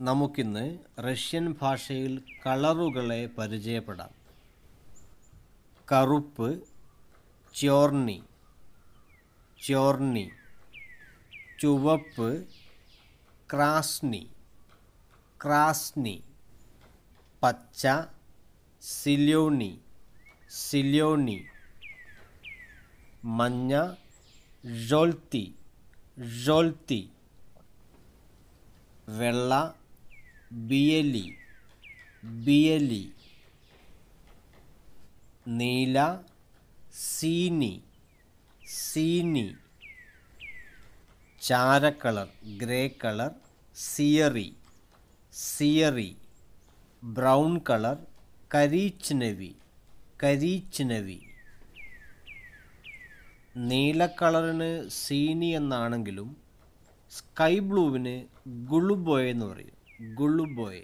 നമുക്കിന്ന് റഷ്യൻ ഭാഷയിൽ കളറുകളെ പരിചയപ്പെടാം. കറുപ്പ് ചോർണി ചോർണി ചുവപ്പ് ക്രാസ്നി ക്രാസ്നി പച്ച സില്യോണി സില്യോണി. മഞ്ഞ ജോൽത്തി ജോൽത്തി വെള്ള ബിയലി ബിയലി നീല സീനി സീനി ചാരക്കളർ ഗ്രേ കളർ സിയറി സിയറി ബ്രൗൺ കളർ കരീച്നവി കരീച്നവി നീല കളറിന് സീനി എന്നാണെങ്കിലും സ്കൈ ബ്ലൂവിന് ഗുളുബോയ് എന്ന് പറയും. ഗുളുബോയ്.